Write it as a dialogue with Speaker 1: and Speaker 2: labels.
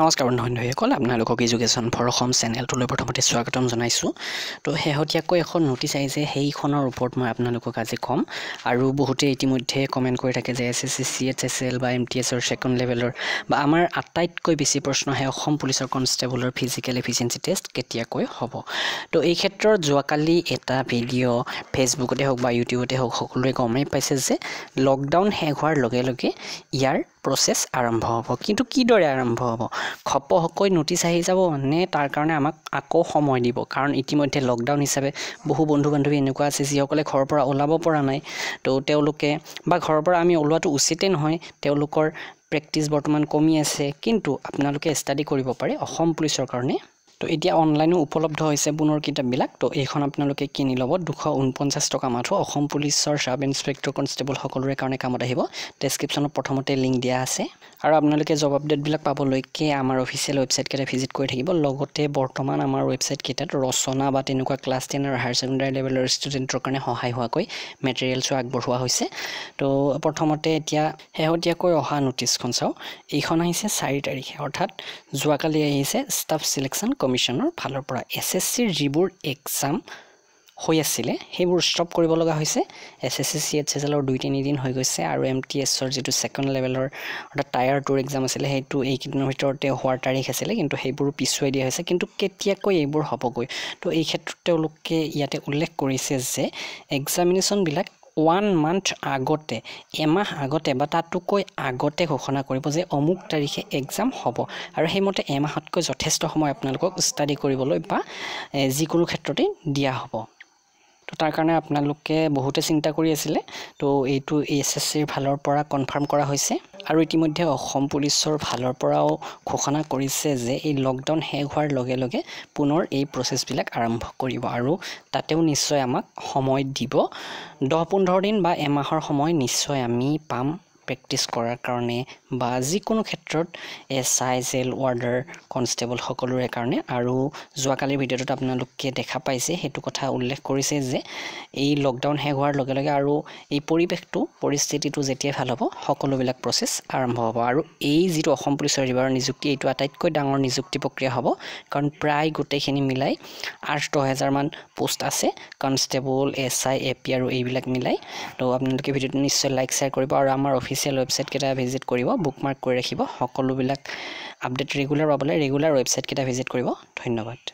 Speaker 1: নমস্কাৰ বন্ধু বান্ধৱীসকল আপোনালোকক এডুকেশ্যন ফৰ অসম চেনেলটোলৈ প্ৰথমতে স্বাগতম জনাইছোঁ। তো শেহতীয়াকৈ এখন নটিচ আহিছে সেইখনৰ ওপৰত মই আপোনালোকক আজি ক'ম। আৰু বহুতে ইতিমধ্যে কমেণ্ট কৰি থাকে যে S S C C H S L বা এম টি এছৰ ছেকেণ্ড লেভেলৰ বা আমাৰ আটাইতকৈ বেছি প্ৰশ্ন আহে অসম পুলিচৰ কনষ্টেবলৰ ফিজিকেল এফিচিয়েঞ্চি টেষ্ট কেতিয়াকৈ হ'ব। তো এই ক্ষেত্ৰত যোৱাকালি এটা ভিডিঅ' ফেচবুকতে হওক বা ইউটিউবতে হওক সকলোৱে গমেই পাইছে যে লকডাউন শেষ হোৱাৰ লগে লগে ইয়াৰ প্ৰচেছ আৰম্ভ হ'ব। কিন্তু কিদৰে আৰম্ভ হ'ব? ঘপহকৈ নটিচ আহি যাব নে তাৰ কাৰণে আমাক আকৌ সময় দিব? কাৰণ ইতিমধ্যে লকডাউন হিচাপে বহু বন্ধু বান্ধৱী এনেকুৱা আছে যিসকলে ঘৰৰ পৰা ওলাব পৰা নাই। তো তেওঁলোকে বা ঘৰৰ পৰা আমি ওলোৱাটো উচিতেই নহয় তেওঁলোকৰ প্ৰেক্টিচ বৰ্তমান কমি আছে। কিন্তু আপোনালোকে ষ্টাডি কৰিব পাৰে অসম পুলিচৰ কাৰণে। তো এতিয়া অনলাইনো উপলব্ধ হৈছে পুনৰ কিতাপবিলাক। তো এইখন আপোনালোকে কিনি ল'ব দুশ ঊনপঞ্চাছ টকা মাথো অসম পুলিচৰ ছাব ইনস্পেক্টৰ কনষ্টেবল সকলোৰে কাৰণে কামত আহিব। ডেছক্ৰিপশ্যনত প্ৰথমতে লিংক দিয়া আছে। আৰু আপোনালোকে জব আপডেটবিলাক পাবলৈকে আমাৰ অফিচিয়েল ৱেবছাইটকেইটা ভিজিট কৰি থাকিব। লগতে বৰ্তমান আমাৰ ৱেবছাইটকেইটাত ৰচনা বা তেনেকুৱা ক্লাছ টেন আৰু হায়াৰ ছেকেণ্ডেৰী লেভেলৰ ষ্টুডেণ্টৰ কাৰণে সহায় হোৱাকৈ মেটেৰিয়েলছো আগবঢ়োৱা হৈছে। তো প্ৰথমতে এতিয়া শেহতীয়াকৈ অহা নটিচখন চাওঁ। এইখন আহিছে চাৰি তাৰিখে। অৰ্থাৎ যোৱাকালি আহিছে ষ্টাফ চিলেকশ্যন কমিশ্যনৰ ফালৰ পৰা এছ এছ চিৰ যিবোৰ এক্সাম হৈ আছিলে সেইবোৰ ষ্টপ কৰিব লগা হৈছে। S S C C H S এলৰ দুই তিনিদিন হৈ গৈছে আৰু এম টি এছৰ যিটো ছেকেণ্ড লেভেলৰ অৰ্থাৎ টায়াৰ টুৰ এক্সাম আছিলে সেইটো এইকেইদিনৰ ভিতৰতে হোৱাৰ তাৰিখ আছিলে কিন্তু সেইবোৰো পিছুৱাই দিয়া হৈছে। কিন্তু কেতিয়াকৈ এইবোৰ হ'বগৈ? তো এই ক্ষেত্ৰত তেওঁলোকে ইয়াতে উল্লেখ কৰিছে যে এক্সামিনেশ্যনবিলাক ওৱান মান্থ আগতে এমাহ আগতে বা তাতোকৈ আগতে ঘোষণা কৰিব যে অমুক তাৰিখে এক্সাম হ'ব। আৰু সেইমতে এমাহতকৈ যথেষ্ট সময় আপোনালোকক ষ্টাডি কৰিবলৈ বা যিকোনো ক্ষেত্ৰতে দিয়া হ'ব। তো তাৰ কাৰণে আপোনালোকে বহুতে চিন্তা কৰি আছিলে। তো এইটো এছ এছ চিৰ ফালৰ পৰা কনফাৰ্ম কৰা হৈছে। আৰু ইতিমধ্যে অসম পুলিচৰ ফালৰ পৰাও ঘোষণা কৰিছে যে এই লকডাউন শেষ হোৱাৰ লগে লগে পুনৰ এই প্ৰচেছবিলাক আৰম্ভ কৰিব আৰু তাতেও নিশ্চয় আমাক সময় দিব। দহ পোন্ধৰ দিন বা এমাহৰ সময় নিশ্চয় আমি পাম। প্ৰেক্টিছ কৰাৰ কাৰণে বা যিকোনো ক্ষেত্ৰত S I jail warder constable সকলোৰে কাৰণে আৰু যোৱাকালিৰ ভিডিঅ'টোত আপোনালোকে দেখা পাইছে সেইটো কথা উল্লেখ কৰিছে যে এই লকডাউন শেষ হোৱাৰ লগে লগে আৰু এই পৰিৱেশটো পৰিস্থিতিটো যেতিয়াই ভাল হ'ব সকলোবিলাক প্ৰচেছ আৰম্ভ হ'ব। আৰু এই যিটো অসম পুলিচৰ এইবাৰৰ নিযুক্তি এইটো আটাইতকৈ ডাঙৰ নিযুক্তি প্ৰক্ৰিয়া হ'ব কাৰণ প্ৰায় গোটেইখিনি মিলাই আঠ দহ হেজাৰমান পোষ্ট আছে constable S I A P আৰু এইবিলাক মিলাই। তো আপোনালোকে ভিডিঅ'টো নিশ্চয় লাইক শ্বেয়াৰ কৰিব আৰু আমাৰ অফিচিয়েল ৱেবছাইটকেইটা ভিজিট কৰিব বুকমাৰ্ক কৰি ৰাখিব সকলোবিলাক আপডেট ৰেগুলাৰ পাবলৈ ৰেগুলাৰ ৱেবছাইটকেইটা ভিজিট কৰিব। ধন্যবাদ।